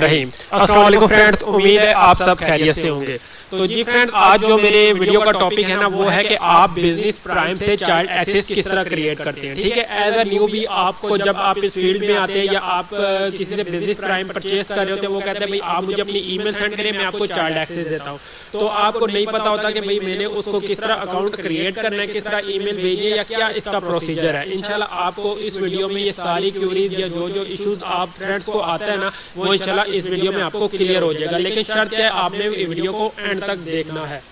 रहीम। अस्सलाम वालेकुम फ्रेंड्स उम्मीद है आप सब खैरियत से होंगे। तो जी फ्रेंड आज जो मेरे वीडियो का टॉपिक है ना, वो है कि आप बिज़नेस प्राइम से चाइल्ड एक्सेस किस तरह क्रिएट करते हैं, ठीक है? एज अ न्यू भी आपको जब आप इस फ़ील्ड में आते हैं या आप किसी से बिज़नेस प्राइम परचेज कर रहे होते हैं, वो कहते हैं, भाई, आप मुझे अपनी ईमेल सेंड करें, मैं आपको चाइल्ड एक्सेस देता हूँ। तो आपको नहीं पता होता कि, भाई, मैंने उसको किस तरह अकाउंट क्रिएट करना है, किस तरह ईमेल भेजनी है या क्या इसका प्रोसीजर है? इनशाला आपको इस वीडियो में ये सारी क्यूरीज या जो जो इशूज आप फ्रेंड्स को आता है ना, वो इनशाला इस वीडियो में आपको क्लियर हो जाएगा। लेकिन शर्त है, आपने वीडियो को एंड तक देखना है।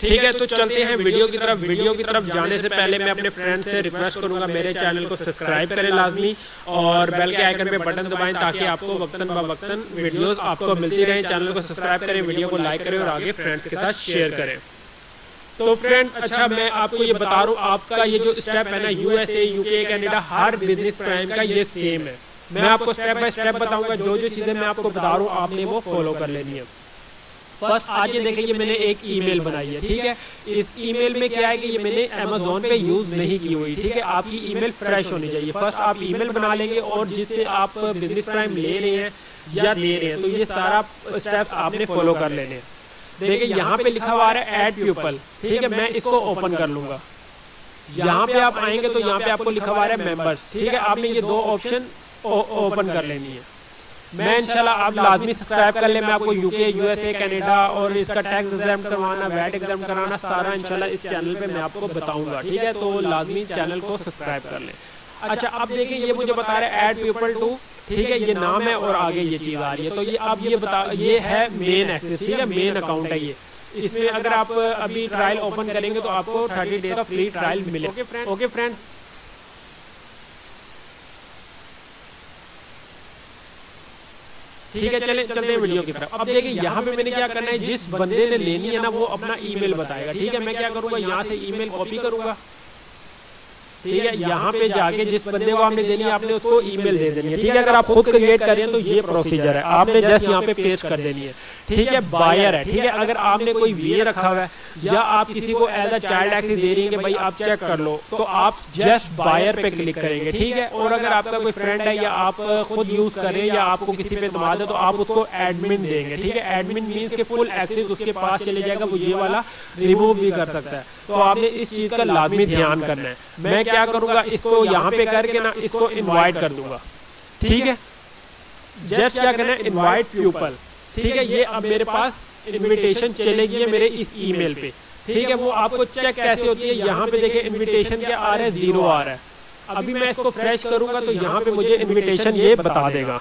ठीक है तो चलते हैं वीडियो की तरफ़। वीडियो की तरफ़ जाने से पहले मैं अपने फ्रेंड से रिक्वेस्ट करूँगा, मेरे चैनल को सब्सक्राइब करें लाजमी और बेल के आइकन पे बटन दबाएँ ताकि आपको वक्तन ब वक्तन वीडियोस आपको मिलती रहे। चैनल को सब्सक्राइब करें वीडियो को लाइक करें और आगे फ्रेंड्स के साथ शेयर करें। तो फ्रेंड अच्छा मैं आपको ये बता रहा हूँ, आपका ये जो स्टेप है ना यूएसए यूके कैनेडा हर बिज़नेस प्राइम का ये सेम है। मैं आपको स्टेप बाय स्टेप बताऊँगा जो जो चीज़ें मैं आपको बता रहा हूँ, आपने वो फॉलो कर लेनी है। फ़र्स्ट आज ये देखिए मैंने एक ईमेल बनाई है, ठीक है? इस ईमेल में क्या है कि ये मैंने अमेजोन पे यूज़ नहीं की हुई, ठीक है? आपकी ईमेल फ्रेश होनी चाहिए। फ़र्स्ट आप ईमेल बना लेंगे और जिससे आप बिज़नेस प्राइम ले रहे हैं या दे रहे हैं तो ये सारा स्टेप आपने फॉलो कर लेने देखिए, यहाँ पे लिखा हुआ है एड पीपल ठीक है? मैं इसको ओपन कर लूँगा। यहाँ पे आप आएँगे तो यहाँ पे आपको लिखा हुआ है मेंबर्स ठीक है? आपने ये दो ऑप्शन ओपन कर लेनी है। मैं इंशाल्लाह आप लाजमी सब्सक्राइब कर ले। मैं आपको यूके यूएसए कनाडा और इसका टैक्स एग्ज़ाम करवाना वैट एग्ज़ाम कराना सारा इंशाल्लाह इस चैनल पे मैं आपको बताऊँगा। ठीक है? तो लाजमी चैनल को सब्सक्राइब कर ले। अच्छा अब देखिए ये मुझे बता रहे हैं एड पीपल टू। ठीक है? ये नाम है और आगे ये चीज़ आ रही है। तो ये अब ये बता ये है मेन एक्सेस ठीक है? मेन अकाउंट है ये। इसमें अगर आप अभी ट्रायल ओपन करेंगे तो आपको थर्टी डेज़ का फ्री ट्रायल मिले ओके फ्रेंड्स ठीक है, चले चलते हैं वीडियो की तरफ़। अब देखिए, यहाँ पे मैंने क्या करना है, जिस बंदे ने लेनी है ना, वो अपना ईमेल बताएगा। ठीक है, मैं क्या करूँगा? यहाँ से ईमेल कॉपी करूँगा। ठीक है यहाँ पे जाके जिस बंदे को आपने देनी है आपने उसको ईमेल दे देनी है। ठीक है अगर आप खुद क्रिएट करें तो ये प्रोसीजर है। आपने जस्ट यहाँ पे पेस्ट कर देनी है। ठीक है बायर है। ठीक है अगर आपने कोई वे रखा हुआ है या आप किसी को एज अ चाइल्ड एक्सेस दे रही है भाई आप चेक कर लो तो आप जस्ट बायर पे क्लिक करेंगे ठीक है और अगर आपका कोई फ्रेंड है? या आप खुद यूज़ करें या आपको किसी पे इतमाद है तो आप उसको एडमिन देंगे ठीक है एडमिन मीन के फुल एक्सेस उसके पास चले जाएगा वो ये वाला रिमूव भी कर सकता है तो आपने इस चीज़ का लाजमी ध्यान करना है मैं क्या करूँगा? इसको यहाँ पे करके ना इसको इन्वाइट कर दूँगा। ठीक है? जस्ट क्या करना है? इन्वाइट पीपल ठीक है? ये अब मेरे पास इनविटेशन चलेगी है मेरे इस ईमेल पे। ठीक है? वो आपको चेक कैसे होती है? यहाँ पे देखिए इनविटेशन क्या आ रहा है? ज़ीरो आ रहा है। अभी मैं इसको फ्रेश करूँगा तो यहाँ पे मुझे इनविटेशन ये बता देगा।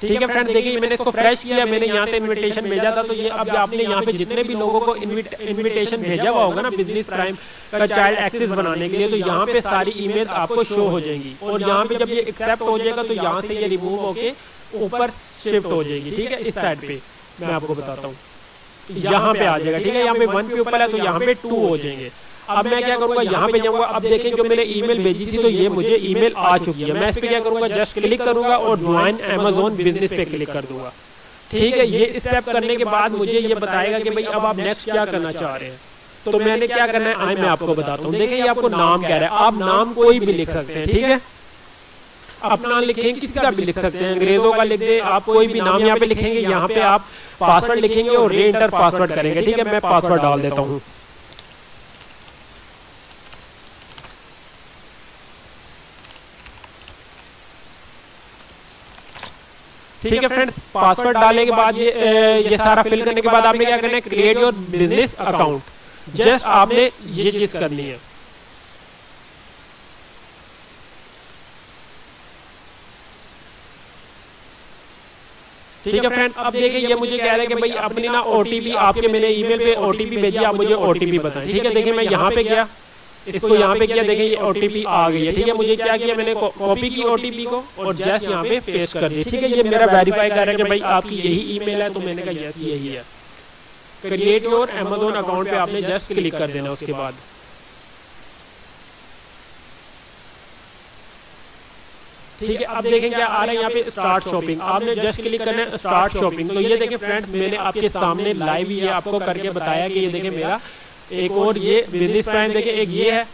ठीक है फ्रेंड देखिए, मैंने इसको फ्रेश किया, मैंने यहाँ से इनविटेशन भेजा था तो ये अब आपने यहाँ पे जितने भी लोगों को इनविटेशन भेजा हुआ होगा ना बिज़नेस प्राइम का चाइल्ड एक्सेस बनाने के लिए तो यहाँ पे सारी ईमेल आपको शो हो जाएँगी। और यहाँ पे जब ये एक्सेप्ट हो जाएगा तो यहाँ से ये रिमूव होके ऊपर शिफ्ट हो जाएगी, ठीक है, इस साइड पे। मैं आपको बताता हूँ। यहाँ पे आ जाएगा, ठीक है, यहाँ पे वन पे ऊपर है तो यहाँ पे टू हो जाएँगे। अब मैं क्या करूँगा? यहाँ पे जाऊँगा। अब देखें, जो मैंने ईमेल भेजी थी तो ये मुझे ईमेल आ चुकी है। मैं इस पे क्या करूँगा? जस्ट क्लिक करूँगा और ज्वाइन अमेजोन बिज़नेस पे क्लिक कर दूँगा। ठीक है, ये स्टेप करने के बाद मुझे ये बताएगा कि भाई, अब आप नेक्स्ट क्या करना चाह रहे हैं? तो मैंने क्या करना है? मैं आपको बताता हूँ। देखिए आपको नाम कह रहा है। आप नाम कोई भी लिख सकते हैं, ठीक है? अपना लिखेंगे किसी का भी लिख सकते हैं। अंग्रेज़ों का लिख दे, आप कोई भी नाम यहाँ पे लिखेंगे। यहाँ पे आप पासवर्ड लिखेंगे और रे एंटर पासवर्ड करेंगे। ठीक है, मैं पासवर्ड डाल देता हूँ। ठीक है फ्रेंड पासवर्ड डालने के बाद ये ये सारा फिल करने के बाद आपने क्या करना है? Create your business account just आपने ये चीज़ करनी है। ठीक है फ्रेंड अब देखिए, ये मुझे कह रहे हैं कि भाई अपनी ना ओटीपी आपके मैंने ईमेल पे ओटीपी भेजी, आप मुझे ओटीपी बताएँ। ठीक है, देखिए मैं यहाँ पे गया। इसको यहाँ पे किया देखिए ये ओटीपी आ गई है। ठीक है मुझे क्या किया मैंने कॉपी की ओटीपी को और जस्ट यहाँ पे पेस्ट कर दिया। ठीक है ये मेरा वेरीफाई कर रहा है कि भाई आपकी यही ईमेल है तो मैंने कहा यस यही है। क्रिएट योर अमेजोन अकाउंट पे आपने जस्ट क्लिक कर देना उसके बाद। ठीक है अब देखें क्या आ रहा है यहाँ पे स्टार्ट शॉपिंग आपने जस्ट क्लिक करना है स्टार्ट शॉपिंग तो ये देखें फ्रेंड्स मैंने आपके सामने लाइव ये आपको करके बताया कि ये देखें मेरा एक और ये बिज़नेस प्राइम देखिए, एक ये है।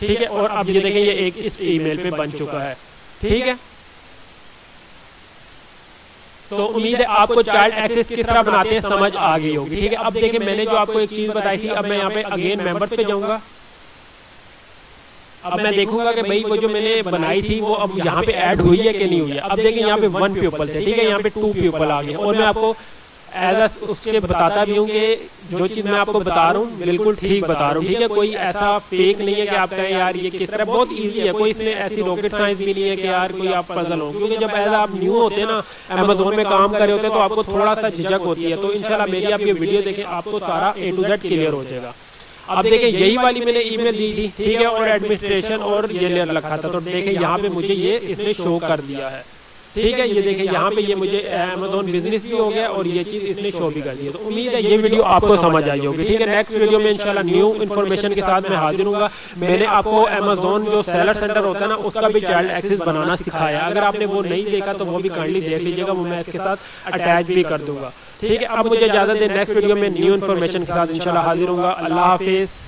ठीक है, और अब ये देखें ये एक इस ईमेल पे बन चुका है। ठीक है? तो उम्मीद है आपको चाइल्ड एक्सेस किस तरह बनाते हैं, समझ आ गई होगी। ठीक है, अब देखिए, मैंने जो आपको एक चीज़ बताई थी, अब मैं यहाँ पे अगेन मेंबर्स पे जाऊँगा। अब मैं देखूँगा कि भाई, वो जो मैंने बनाई थी, वो अब यहाँ पे ऐड हुई है कि नहीं हुई है। अब देखिए, यहाँ पे वन पीपल थे। ठीक है, यहाँ पे टू पीपल आ गए। और मैं आपको एज उसके बताता भी हूँ कि जो चीज़ मैं आपको बता रहा हूँ, बिल्कुल ठीक बता रहा हूँ, ठीक है? कोई ऐसा फेक नहीं है कि आप कहें यार ये किस तरह, बहुत इजी है, कोई इसमें ऐसी रॉकेट साइंस भी नहीं है कि यार कोई आप पजल हो, क्योंकि जब एज आप न्यू होते हैं ना अमेजोन में काम कर रहे होते हैं तो आपको थोड़ा सा झिझक होती है तो इनशाला मेरी आप ये वीडियो देखें, आपको सारा ए टू जेड क्लियर हो जाएगा। अब देखें, यही वाली मैंने ईमेल दी थी, ठीक है? और एडमिनिस्ट्रेशन और ये रखा था तो देखें, यहाँ पे मुझे ये इसने शो कर दिया है। ठीक है, ये देखिए, यहाँ पे ये मुझे अमेजोन बिज़नेस भी हो गया और ये चीज़ इसने शो भी कर दी तो उम्मीद है ये वीडियो आपको समझ आई होगी। ठीक है नेक्स्ट वीडियो में इंशाल्लाह न्यू इन्फॉर्मेशन के साथ मैं हाजिर हूँ मैंने आपको अमेजोन जो सेलर सेंटर होता है ना, उसका भी चाइल्ड एक्सेस बनाना सिखाया। अगर आपने वो नहीं देखा तो वो भी काइंडली देख लीजिएगा, वो मैं इसके साथ अटैच भी कर दूँगा। ठीक है, अब मुझे इजाज़त है नेक्स्ट वीडियो में न्यू इन्फॉर्मेशन के साथ इंशाल्लाह हाजिर हूँ अल्लाह हाफिज़।